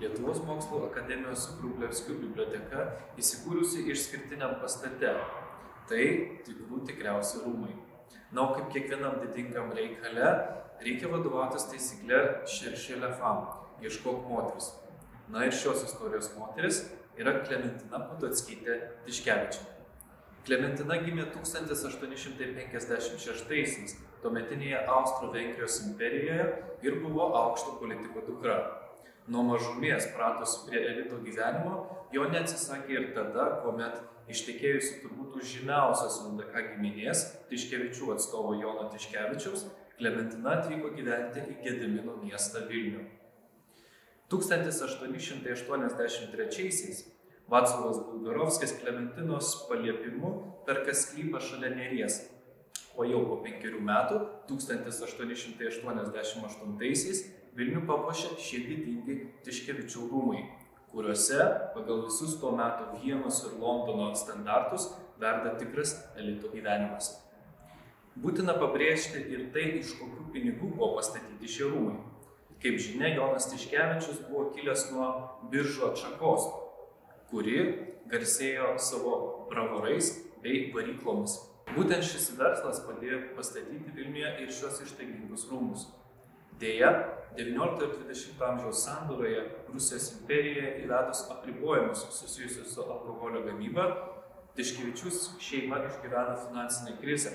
Lietuvos mokslo akademijos Grublevskių biblioteka įsikūrusi išskirtiniam pastate. Tai tikrų tikriausi rūmai. Na, o kaip kiekvienam didingam reikale, reikia vadovautis taisyklė šeršėlė fam - ieškok moteris. Na ir šios istorijos moteris yra Klementina Potockytė Tiškevičia. Klementina gimė 1856-aisiais tuometinėje Austro-Vengrijos imperijoje ir buvo aukšto politiko dukra. Nuo mažumės pratusi prie elito gyvenimo, jo neatsisakė ir tada, kuomet ištekėjusi turbūt už žymiausios LDK giminės Tiškevičių atstovo Jono Tiškevičiaus, Klementina atvyko gyventi į Gedimino miestą Vilnių. 1883-aisiais Vaclavas Bulgarovskis Klementinos paliepimu perka sklypą šalia Neries, o jau po penkerių metų, 1888-aisiais, Vilnių papuošė šie didingi Tiškevičių rūmai, kuriuose pagal visus tuo metu Vienos ir Londono standartus verda tikras elito gyvenimas. Būtina pabrėžti ir tai, iš kokių pinigų buvo pastatyti šie rūmai. Kaip žinia, Jonas Tiškevičius buvo kilęs nuo biržų atšakos, kuri garsėjo savo bravorais bei varyklomis. Būtent šis verslas padėjo pastatyti Vilniuje ir šios ištaigingus rūmus. Deja, XIX ir XX amžiaus sandūroje Rusijos imperijoje įvedus apribojimus susijusius su alkoholio gamyba, Tiškevičius šeima išgyvena finansinę krizę.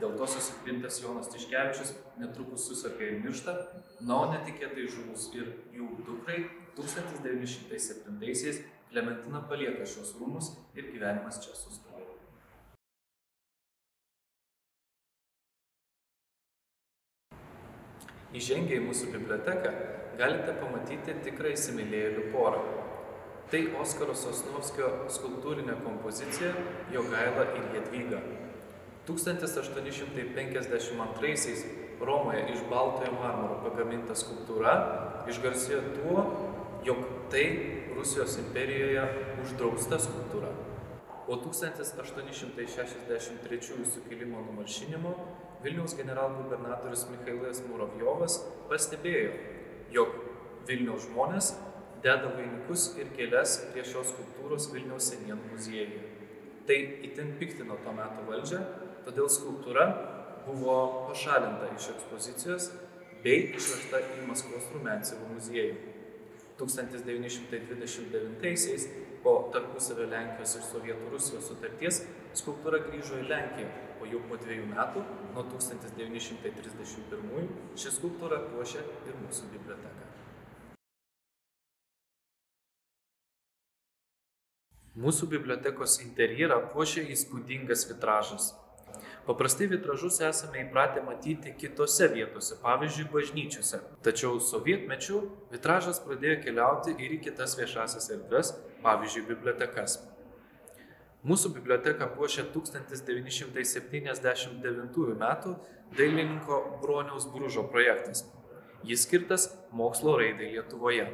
Dėl to susipintas Jonas Tiškevičius netrukus susirga ir miršta, na, o netikėtai žuvus ir jų dukrai 1907-aisiais Klementina palieka šios rūmus ir gyvenimas čia sustoja. Įžengę į mūsų biblioteką galite pamatyti tikrą įsimylėjėlių porą. Tai Oskaro Sosnovskio skulptūrinė kompozicija Jogaila ir Jedvyga. 1852-aisiais Romoje iš baltojo marmuro pagaminta skulptūra išgarsėjo tuo, jog tai Rusijos imperijoje uždrausta skulptūra. Po 1863 sukilimo numalšinimo Vilniaus generalgubernatorius Mikhailas Muravjovas pastebėjo, jog Vilniaus žmonės deda vainikus ir gėlės prie šios skulptūros Vilniaus senienų muziejuje. Tai itin piktino tuo metu valdžią, todėl skulptūra buvo pašalinta iš ekspozicijos bei išvežta į Maskvos Rumencevo muziejų. 1929-aisiais po tarpusavio Lenkijos ir Sovietų Rusijos sutarties skulptūra grįžo į Lenkiją, o jau po dviejų metų, nuo 1931, ši skulptūra puošia ir mūsų biblioteką. Mūsų bibliotekos interjerą puošia įspūdingas vitražas. Paprastai vitražus esame įpratę matyti kitose vietose, pavyzdžiui, bažnyčiose. Tačiau sovietmečių vitražas pradėjo keliauti ir į kitas viešasias erdves, pavyzdžiui, bibliotekas. Mūsų biblioteką puošia 1979 m. dailininko Broniaus Bružo projektas. Jis skirtas mokslo raidai Lietuvoje.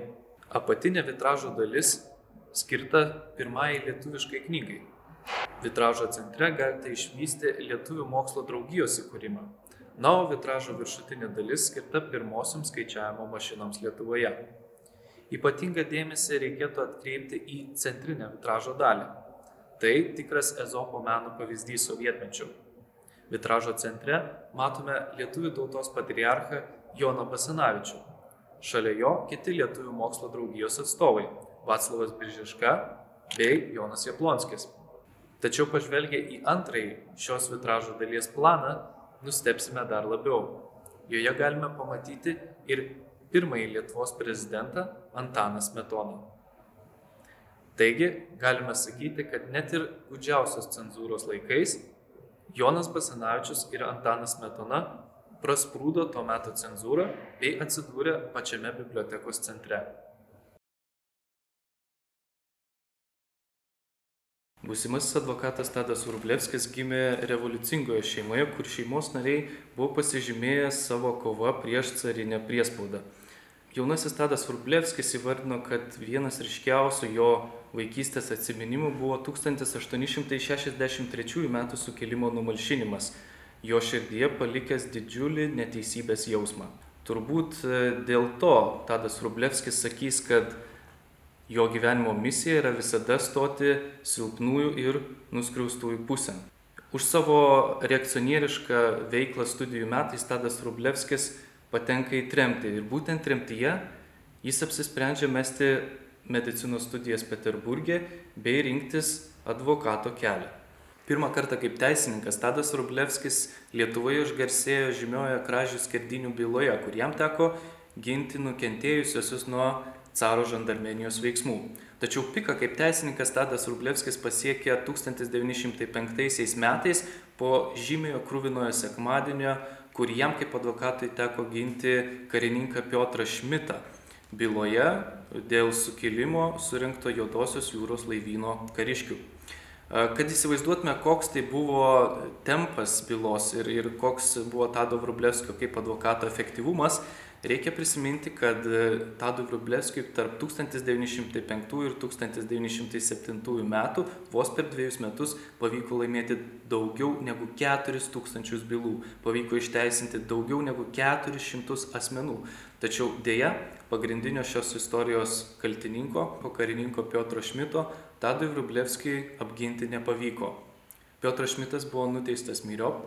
Apatinė vitražo dalis skirta pirmajai lietuviškai knygai. Vitražo centre galite išvysti Lietuvių mokslo draugijos įkūrimą. Na, o vitražo viršutinė dalis skirta pirmosioms skaičiavimo mašinoms Lietuvoje. Ypatingą dėmesį reikėtų atkreipti į centrinę vitražo dalį. Tai tikras ezopo meno pavyzdys sovietmečių. Vitražo centre matome lietuvių tautos patriarchą Joną Basanavičių. Šalia jo kiti lietuvių mokslo draugijos atstovai Vaclavas Biržiška bei Jonas Jablonskis. Tačiau pažvelgę į antrąjį šios vitražo dalies planą, nustepsime dar labiau. Joje galime pamatyti ir pirmąjį Lietuvos prezidentą Antaną Smetoną. Taigi, galime sakyti, kad net ir gudžiausios cenzūros laikais Jonas Basanavičius ir Antanas Smetona prasprūdo tuo metu cenzūrą bei atsidūrė pačiame bibliotekos centre. Būsimasis advokatas Tadas Urublevskis gimė revoliucingoje šeimoje, kur šeimos nariai buvo pasižymėję savo kova prieš carinę priespaudą. Jaunasis Tadas Urublevskis įvardino, kad vienas ryškiausių jo vaikystės atsiminimų buvo 1863 m. sukilimo numalšinimas, jo širdyje palikęs didžiulį neteisybės jausmą. Turbūt e, dėl to Tadas Rublevskis sakys, kad jo gyvenimo misija yra visada stoti silpnųjų ir nuskriaustųjų pusę. Už savo reakcionierišką veiklą studijų metais Tadas Rublevskis patenka į tremtį ir būtent tremtyje jis apsisprendžia mesti medicinos studijas Peterburgė bei rinktis advokato kelią. Pirmą kartą kaip teisininkas Tadas Rublevskis Lietuvoje išgarsėjo žymioje kražių skerdinių byloje, kur jam teko ginti nukentėjusiosius nuo caro žandarmenijos veiksmų. Tačiau piką kaip teisininkas Tadas Rublevskis pasiekė 1905 metais po žymiojo krūvinojo sekmadienio, kur jam kaip advokatui teko ginti karininką Piotrą Šmitą byloje dėl sukilimo surinkto Jodosios jūros laivyno kariškių. Kad įsivaizduotume, koks tai buvo tempas bylos ir, ir koks buvo Tado Vrublevskio kaip advokato efektyvumas, reikia prisiminti, kad Tado Vrublevskiui tarp 1905 ir 1907 metų vos per dviejus metus pavyko laimėti daugiau negu 4000 bylų, pavyko išteisinti daugiau negu 400 asmenų. Tačiau dėja, pagrindinio šios istorijos kaltininko, karininko Piotro Šmito, Tadui Vrublevskijui apginti nepavyko. Piotras Šmitas buvo nuteistas myriop,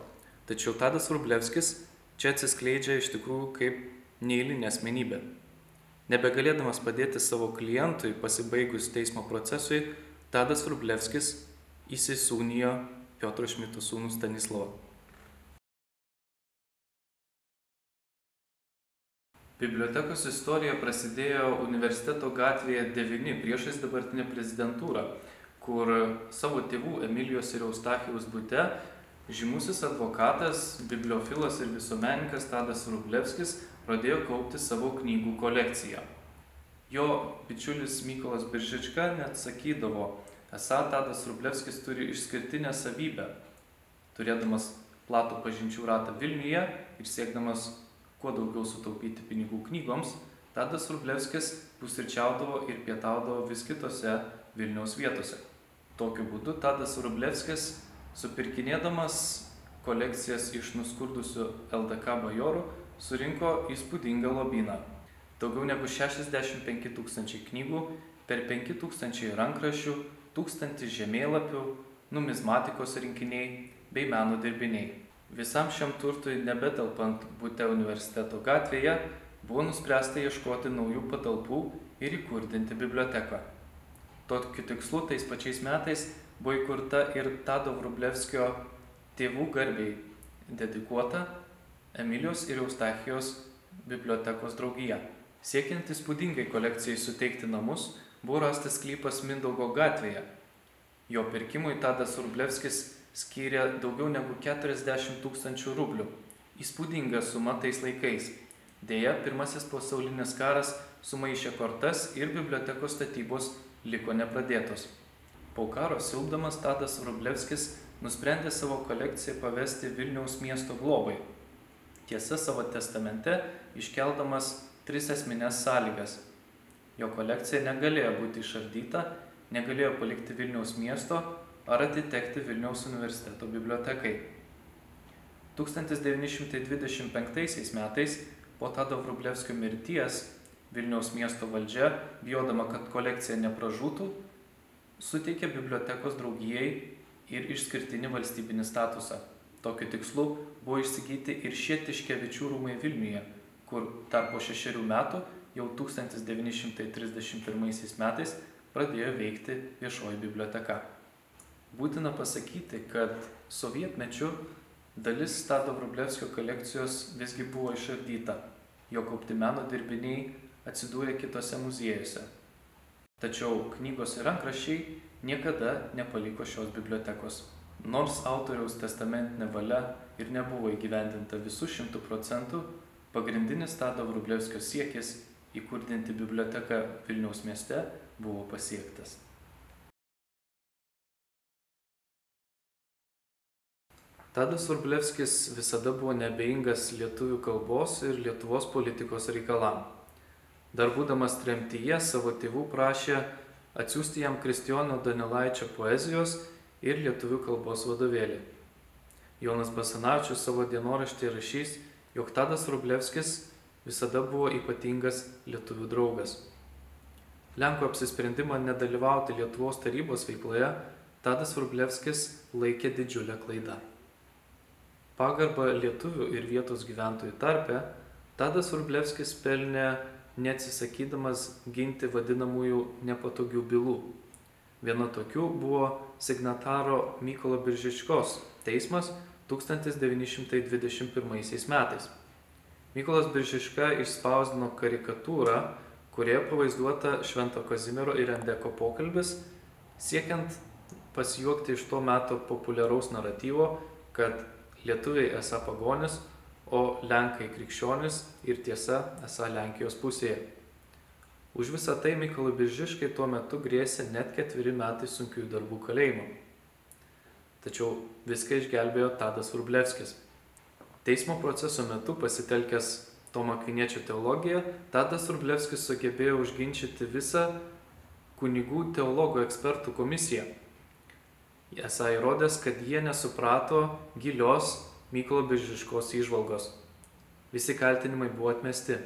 tačiau Tadas Vrublevskis čia atsiskleidžia iš tikrųjų kaip neįlinė asmenybė. Nebegalėdamas padėti savo klientui pasibaigus teismo procesui, Tadas Vrublevskis įsisūnijo Piotro Šmito sūnų Stanislavą. Bibliotekos istorija prasidėjo universiteto gatvėje 9 priešais dabartinę prezidentūrą, kur savo tėvų Emilijos ir Eustachijaus būte žymusis advokatas, bibliofilas ir visuomenininkas Tadas Rublevskis pradėjo kaupti savo knygų kolekciją. Jo bičiulis Mykolas Biržička net sakydavo, esą Tadas Rublevskis turi išskirtinę savybę, turėdamas platų pažinčių ratą Vilniuje ir siekdamas kuo daugiau sutaupyti pinigų knygoms, Tadas Rublevskis pusryčiaudavo ir pietaudavo vis kitose Vilniaus vietose. Tokiu būdu Tadas Rublevskis, supirkinėdamas kolekcijas iš nuskurdusių LDK bajorų, surinko įspūdingą lobyną. Daugiau negu 65 tūkstančiai knygų, per 5 tūkstančiai rankraščių, tūkstantis žemėlapių, numizmatikos rinkiniai bei meno dirbiniai. Visam šiam turtui nebetelpant būte universiteto gatvėje, buvo nuspręsta ieškoti naujų patalpų ir įkurdinti biblioteką. Tokiu tikslu tais pačiais metais buvo įkurta ir Tado Vrublevskio tėvų garbiai dedikuota Emilijos ir Eustachijos bibliotekos draugija. Siekiant įspūdingai kolekcijai suteikti namus, buvo rastas sklypas Mindaugo gatvėje. Jo pirkimui Tadas Vrublevskis skyrė daugiau negu 40 tūkstančių rublių. Įspūdinga suma tais laikais. Deja, pirmasis pasaulinis karas sumaišė kortas ir bibliotekos statybos liko nepradėtos. Po karo silpdamas Tadas Rublevskis nusprendė savo kolekciją pavesti Vilniaus miesto globai. Tiesa, savo testamente iškeldamas tris esminės sąlygas. Jo kolekcija negalėjo būti išardyta, negalėjo palikti Vilniaus miesto ar atitekti Vilniaus universiteto bibliotekai. 1925 metais po Tado Vrublevskio mirties Vilniaus miesto valdžia, bijodama, kad kolekcija nepražūtų, suteikė bibliotekos draugijai ir išskirtinį valstybinį statusą. Tokiu tikslu buvo išsigyti ir šie Tiškevičių rūmai Vilniuje, kur dar po šešerių metų, jau 1931 metais, pradėjo veikti viešoji biblioteka. Būtina pasakyti, kad sovietmečiu dalis Tado Vrublevskio kolekcijos visgi buvo išardyta, jo kaupti meno dirbiniai atsidūrė kitose muziejuose. Tačiau knygos ir rankraščiai niekada nepaliko šios bibliotekos. Nors autoriaus testamentinė valia ir nebuvo įgyvendinta visų šimtų procentų, pagrindinis Tado Vrublevskio siekis įkurdinti biblioteką Vilniaus mieste buvo pasiektas. Tadas Vrublevskis visada buvo nebeingas lietuvių kalbos ir Lietuvos politikos reikalam. Dar būdamas tremtyje savo tėvų prašė atsiųsti jam Kristijono Danilaičio poezijos ir lietuvių kalbos vadovėlį. Jonas Basanavičius savo dienoraštį rašys, jog Tadas Rublevskis visada buvo ypatingas lietuvių draugas. Lenkų apsisprendimą nedalyvauti Lietuvos tarybos veikloje Tadas Vrublevskis laikė didžiulę klaidą. Pagarbą lietuvių ir vietos gyventojų tarpe Tadas Vrublevskis pelnė neatsisakydamas ginti vadinamųjų nepatogių bylų. Viena tokių buvo signataro Mykolo Biržičkos teismas 1921 metais. Mykolas Biržiška išspausdino karikatūrą, kurioje pavaizduota Švento Kazimiero ir Endeko pokalbis, siekiant pasijuokti iš to meto populiaraus naratyvo, kad lietuviai esą pagonis, o lenkai krikščionis ir tiesa esą Lenkijos pusėje. Už visą tai Mykolui Biržiškai tuo metu grėsė net ketveri metai sunkiųjų darbų kalėjimo. Tačiau viską išgelbėjo Tadas Vrublevskis. Teismo proceso metu pasitelkęs Tomo Kviniečio teologiją, Tadas Rublevskis sugebėjo užginčyti visą kunigų teologų ekspertų komisiją. Esą įrodęs, kad jie nesuprato gilios Mykolo Biržiškos įžvalgos. Visi kaltinimai buvo atmesti.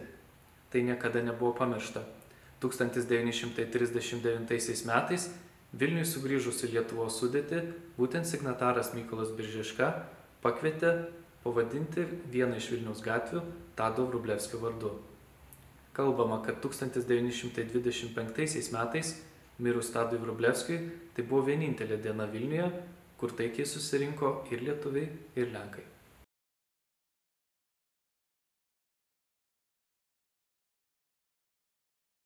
Tai niekada nebuvo pamiršta. 1939 metais Vilniui sugrįžus į Lietuvos sudėti, būtent signataras Mykolas Biržiška pakvietė pavadinti vieną iš Vilniaus gatvių Tado Vrublevskio vardu. Kalbama, kad 1925 metais mirus Tadui Vrublevskiui tai buvo vienintelė diena Vilniuje, kur taikiai susirinko ir lietuviai, ir lenkai.